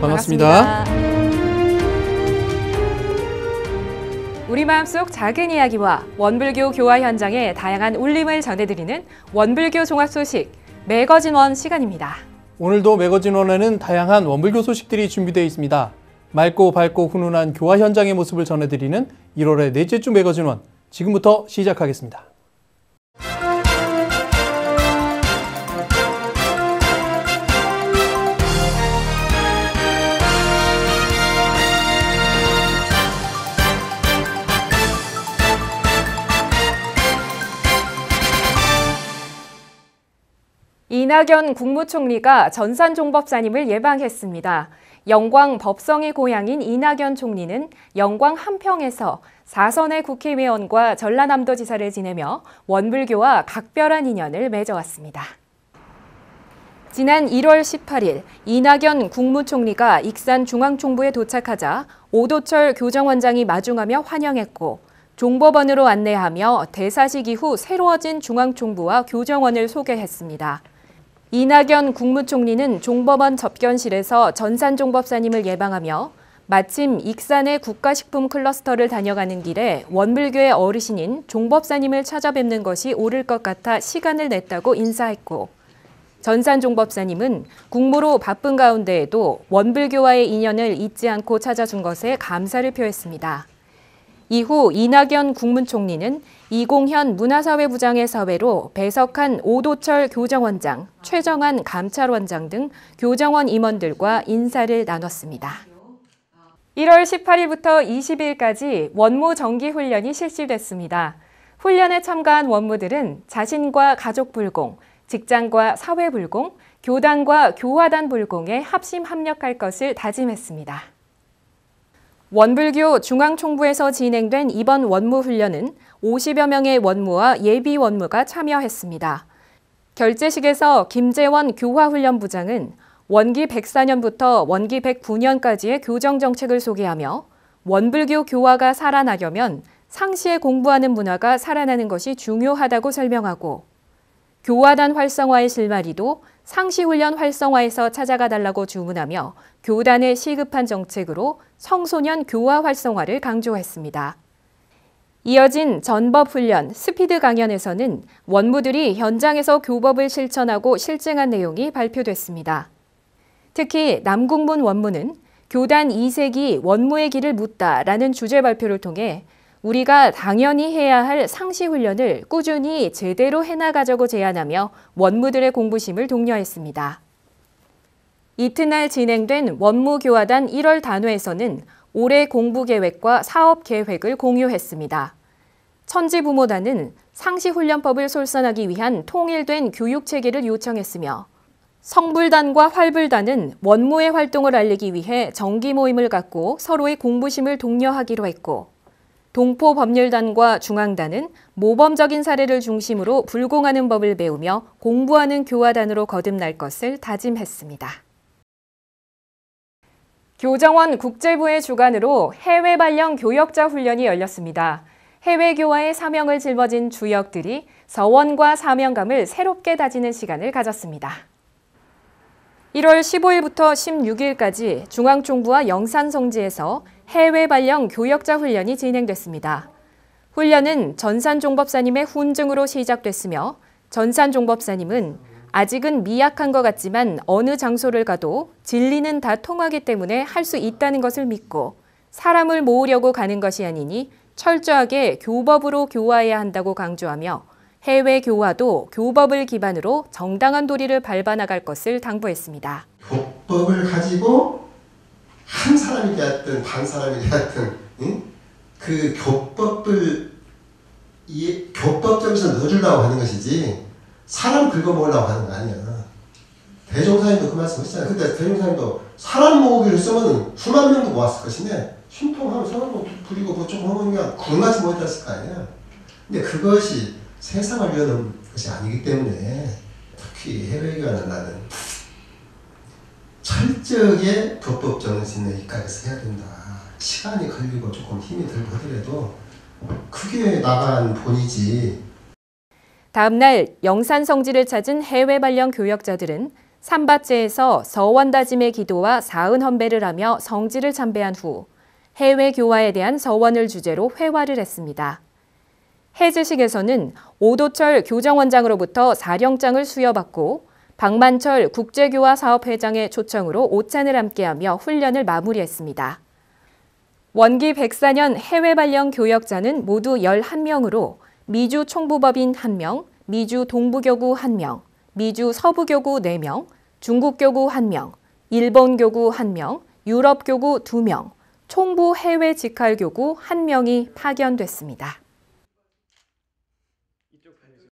반갑습니다. 우리 마음속 작은 이야기와 원불교 교화 현장의 다양한 울림을 전해드리는 원불교 종합 소식 매거진원 시간입니다. 오늘도 매거진원에는 다양한 원불교 소식들이 준비되어 있습니다. 맑고 밝고 훈훈한 교화 현장의 모습을 전해드리는 1월의 넷째 주 매거진원 지금부터 시작하겠습니다. 이낙연 국무총리가 전산 종법사님을 예방했습니다. 영광 법성의 고향인 이낙연 총리는 영광 한평에서 사선의 국회의원과 전라남도 지사를 지내며 원불교와 각별한 인연을 맺어왔습니다. 지난 1월 18일 이낙연 국무총리가 익산 중앙총부에 도착하자 오도철 교정원장이 마중하며 환영했고 종법원으로 안내하며 대사식 이후 새로워진 중앙총부와 교정원을 소개했습니다. 이낙연 국무총리는 종법원 접견실에서 전산종법사님을 예방하며 마침 익산의 국가식품 클러스터를 다녀가는 길에 원불교의 어르신인 종법사님을 찾아뵙는 것이 옳을 것 같아 시간을 냈다고 인사했고 전산종법사님은 국무로 바쁜 가운데에도 원불교와의 인연을 잊지 않고 찾아준 것에 감사를 표했습니다. 이후 이낙연 국무총리는 이공현 문화사회부장의 사회로 배석한 오도철 교정원장, 최정한 감찰원장 등 교정원 임원들과 인사를 나눴습니다. 1월 18일부터 20일까지 원무 정기 훈련이 실시됐습니다. 훈련에 참가한 원무들은 자신과 가족 불공, 직장과 사회 불공, 교단과 교화단 불공에 합심 합력할 것을 다짐했습니다. 원불교 중앙총부에서 진행된 이번 원무훈련은 50여 명의 원무와 예비 원무가 참여했습니다. 결제식에서 김재원 교화훈련부장은 원기 104년부터 원기 109년까지의 교정정책을 소개하며 원불교 교화가 살아나려면 상시에 공부하는 문화가 살아나는 것이 중요하다고 설명하고 교화단 활성화의 실마리도 상시훈련 활성화에서 찾아가 달라고 주문하며 교단의 시급한 정책으로 청소년 교화 활성화를 강조했습니다. 이어진 전법훈련 스피드 강연에서는 원무들이 현장에서 교법을 실천하고 실증한 내용이 발표됐습니다. 특히 남궁문 원무는 교단 2세기 원무의 길을 묻다라는 주제 발표를 통해 우리가 당연히 해야 할 상시 훈련을 꾸준히 제대로 해나가자고 제안하며 원무들의 공부심을 독려했습니다. 이튿날 진행된 원무교화단 1월 단회에서는 올해 공부 계획과 사업 계획을 공유했습니다. 천지부모단은 상시훈련법을 솔선하기 위한 통일된 교육체계를 요청했으며 성불단과 활불단은 원무의 활동을 알리기 위해 정기 모임을 갖고 서로의 공부심을 독려하기로 했고 동포법률단과 중앙단은 모범적인 사례를 중심으로 불공하는 법을 배우며 공부하는 교화단으로 거듭날 것을 다짐했습니다. 교정원 국제부의 주관으로 해외 발령 교역자 훈련이 열렸습니다. 해외 교화의 사명을 짊어진 주역들이 서원과 사명감을 새롭게 다지는 시간을 가졌습니다. 1월 15일부터 16일까지 중앙총부와 영산성지에서 해외 발령 교역자 훈련이 진행됐습니다. 훈련은 전산종법사님의 훈증으로 시작됐으며 전산종법사님은 아직은 미약한 것 같지만 어느 장소를 가도 진리는 다 통하기 때문에 할 수 있다는 것을 믿고 사람을 모으려고 가는 것이 아니니 철저하게 교법으로 교화해야 한다고 강조하며 해외 교화도 교법을 기반으로 정당한 도리를 밟아 나갈 것을 당부했습니다. 교법을 가지고 한 사람이 되었든 반 사람이 되었든 응? 그 교법을 이 교법점에서 넣어주려고 하는 것이지 사람 긁어먹으려고 하는 거 아니야. 대종사님도 그 말씀 하시잖아요. 근데 대종사님도 사람 모으기를 쓰면 수만 명도 모았을 것인데 신통하면 사람 부리고 뭐좀 하면 그냥 구원하지 못했을 거 아니야. 근데 그것이 세상을 위하는 것이 아니기 때문에 특히 해외교환은 나는 철저하게 교법 정신에 입각해서 해야 된다. 시간이 걸리고 조금 힘이 들고 하더라도 크게 나간 본이지. 다음 날 영산 성지를 찾은 해외 발령 교역자들은 삼바제에서 서원다짐의 기도와 사은 헌배를 하며 성지를 참배한 후 해외 교화에 대한 서원을 주제로 회화를 했습니다. 해제식에서는 오도철 교정원장으로부터 사령장을 수여받고 박만철 국제교화 사업회장의 초청으로 오찬을 함께하며 훈련을 마무리했습니다. 원기 104년 해외 발령 교역자는 모두 11명으로 미주 총부법인 1명, 미주 동부교구 1명, 미주 서부교구 4명, 중국교구 1명, 일본교구 1명, 유럽교구 2명, 총부 해외 직할교구 1명이 파견됐습니다.